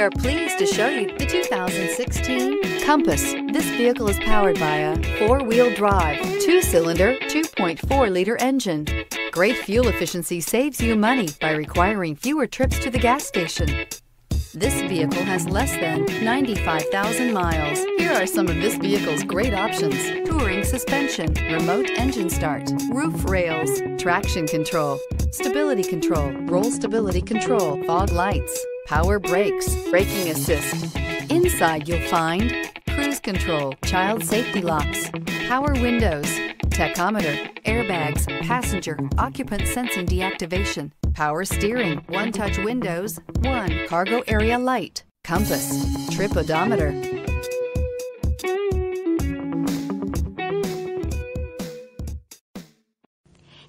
are pleased to show you the 2016 Compass. This vehicle is powered by a four-wheel drive, two-cylinder, 2.4-liter engine. Great fuel efficiency saves you money by requiring fewer trips to the gas station. This vehicle has less than 95,000 miles. Here are some of this vehicle's great options. Touring suspension, remote engine start, roof rails, traction control, stability control, roll stability control, fog lights, power brakes, braking assist. Inside you'll find cruise control, child safety locks, power windows, tachometer, airbags, passenger, occupant sensing deactivation, power steering, one-touch windows, one cargo area light, compass, trip odometer.